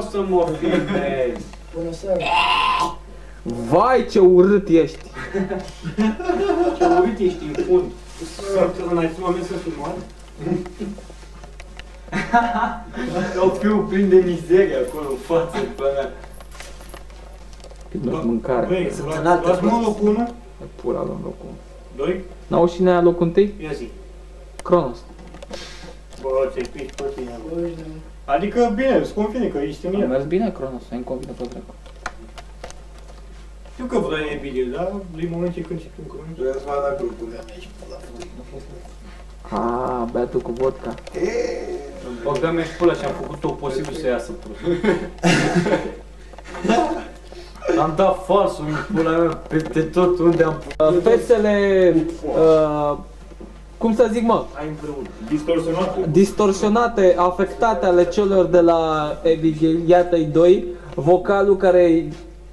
să mă filmezi. Bună seara. Vai ce urât ești! Ce urât ești în fund. Să n-ai moment să filmat? Au fiu plin de mizerie acolo în față, pe mea. Când nu mâncare. Băi, să în luați alte luați mă părți. locul 1, Pula la locul. 2, N-au și nea locul întâi? ia zi. Cronos. Bă, ți-ai prins pe tine. Bă. Băi, da. Adică, bine, îți convine că ești în A el. mers bine Cronos, ai convine pe dracu. Știu că vrei Nvidia, dar din momentul când și tu în curând. Vreau să vadă grupul meu aici pe la Ah, beatul cu vodka. Băgăm și pula și am făcut tot posibil să iasă prost. am dat falsul în pula mea peste tot unde am pus. Uh, fețele, uh, cum să zic mă, Ai împreună. Distorsionat. distorsionate, afectate ale celor de la Abigail, iată-i doi, vocalul care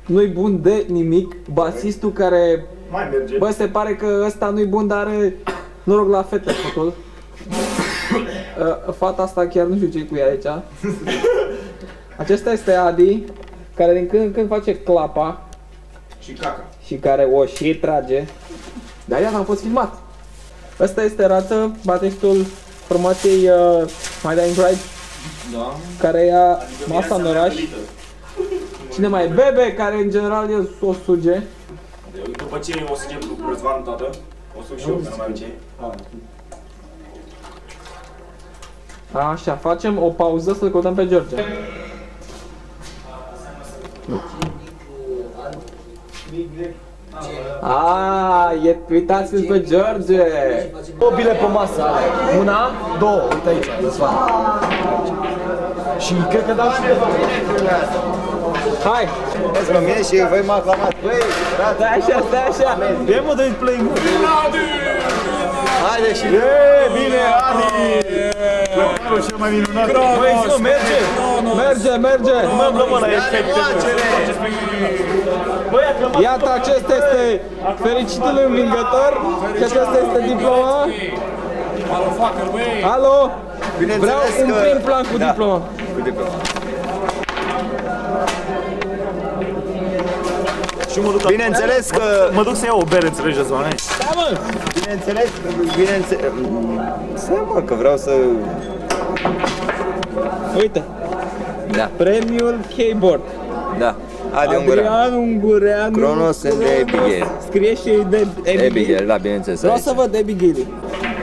nu-i bun de nimic, basistul care, Mai merge. bă, se pare că ăsta nu-i bun, dar are noroc la fete, totul. Uh, fata asta chiar nu știu ce cu ea aici. Acesta este Adi, care din când în când face clapa Și caca. și care o și trage. Dar iată, am fost filmat. Ăsta este rață, bateștul formației uh, My Dying Bride, Da. care ia masa în oraș. Cine mai e? Bebe, care în general e o suge. După ce o să încep cu Răzvan, tată, o să și eu, că nu mai am ce. Așa, facem o pauză să-l căutăm pe George. Ah, e, uitați-l pe George! Două bile pe masă alea. Una, Două, uite aici, Răzvan. Și cred că dau și pe hai! Vezi pe mine și voi mă aclamați. Băi, frate, Stai așa, stai așa! Ia mă, dă play mă. haide și... E, bine, Adi! Clăparul cel mai minunat. Băi, zi, mă, merge! Merge, merge! Mă, mă, mă, la efecte. Băi, aclamați Iată, acesta este fericitul învingător și acesta este diploma. Alo! Vreau Bineînțeles un că... prim plan cu Da, diploma. Cu diploma. Și mă duc Bineînțeles că... Mă duc să iau o bere, înțelegi, Răzvan? hai? Da, mă! Bineînțeles, bineînțeles... Stai mă, că vreau să... Uite, Da, premiul keyboard. da. Adi Ungureanu. Adrian Ungureanu. Cronos and Abigail. Scrie și de Abigail. Abigail, da, bineînțeles. Vreau aici. să văd Abigail.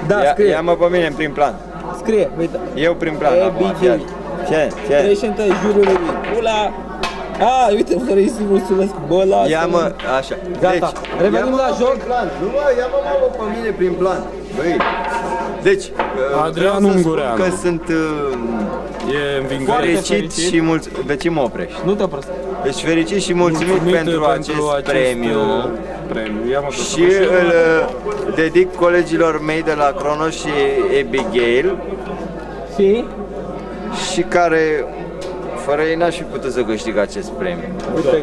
Da, Ia, scrie. ia-mă pe mine în prim plan. Scrie, uite. Eu prim plan acum, Abigail. fii Ce? Ce? Președinte jurului. Ula. A, uite, fără să mulțumesc. Bă, lasă Ia-mă, așa. Gata. Revenim ia-mă, la mă, joc. prin Plan. Nu mă, ia-mă, mă, pe mine prin plan. Băi. Deci, uh, Adrian vreau să spun Ungureanu. că sunt uh, E învingare. fericit, fericit. și mulțumit. De ce mă oprești? Nu te opresc. Deci fericit și mulțumit, Mulțumit pentru, acest, premiu. uh, premiu. Ia mă, Și îl uh, dedic colegilor mei de la Cronos și Abigail Și? și care fără ei n-aș fi putut să câștig acest premiu. Uite,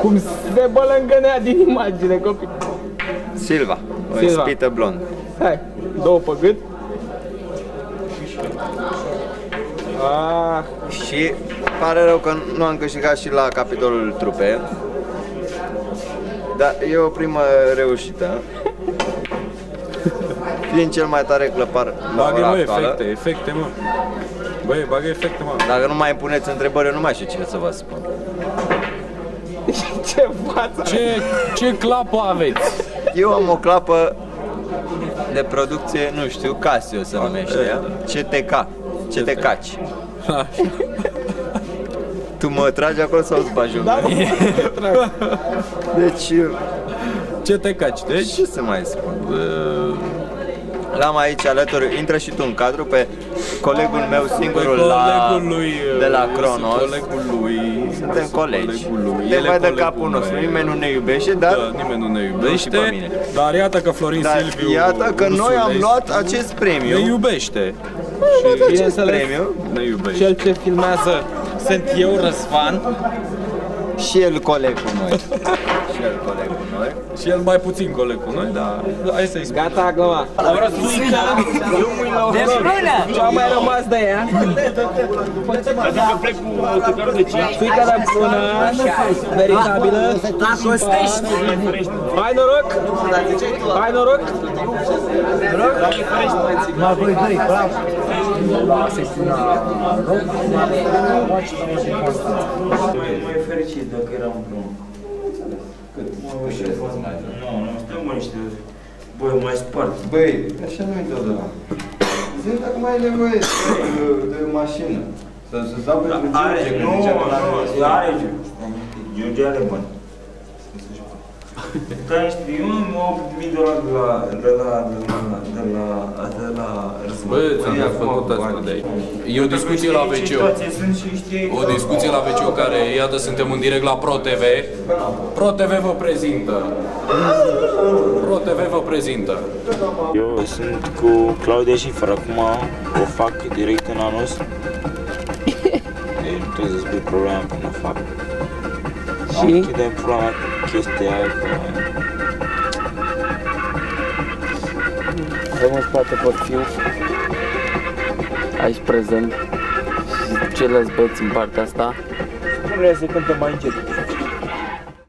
cum se bălângănea din imagine, copii. Silva, o Silva. ispită blond. Hai, două pe gât. Ah, Și pare rău că nu am câștigat și la capitolul trupe. Dar e o primă reușită. Fiind cel mai tare clăpar la Bagă, ora mă, actuală. efecte, efecte, mă. Băi, bagă efecte, mă. Dacă nu mai puneți întrebări, eu nu mai știu ce să vă spun. ce față! Ce, ce clapă aveți? Eu am o clapă de producție, nu știu, Casio se numește ea. CTK. Ce te caci. Tu mă tragi acolo sau îți bagi Da, da, Deci, Ce te caci? Deci, ce să mai spun? L-am aici alături, intră și tu în cadru pe colegul meu singurul la, colegul lui, de la eu sunt Cronos. Colegul lui. Suntem sunt colegi. Colegul lui. Te el e vai de colegul capul nostru, meu. nimeni nu ne iubește, dar, Da, nimeni nu ne și iubește, pe mine. dar iată că Florin dar Silviu iată că noi am Ursuleț luat acest premiu. Ne iubește. acest Bineînțeles. premiu. Ne iubește. Cel ce filmează sunt eu, Răsvan. Și el coleg cu noi. și el coleg cu noi. Și el mai puțin coleg cu noi, dar hai să-i spun. Gata, gluma. Ce-a mai rămas de ea? Adică plec cu autocarul de 5. Fica de bună, veritabilă. La costești. Hai noroc! Hai noroc! Mai fericit dacă eram împreună. Nu, nu, stăm mă niște băi mai spart. Băi, așa nu-i totdeauna. Zi dacă mai ai nevoie de, de mașină. Să să dau pentru Are, George, nu, când zicea că n-are nu, mașină. are George are bani. Da, niște, eu nu m-am primit de la, de la, de la, de la, de la, de la război. Bă, ți-am Băi, acum făcut cu asta bani. de aici. E o discuție la Știi ce WC. situație Sunt și știi O discuție la WC care, iată, suntem în direct la Pro TV. Pro TV vă prezintă. Pro TV vă prezintă. Eu sunt cu Claudia Schiffer, acum o fac direct în anus. Deci nu trebuie să spui problema până o fac. Și? Închidem pula mea cu chestia aia cu... Avem în spate pe fiu aici prezent și ceilalți băieți în partea asta Nu vrei să cântăm mai încet.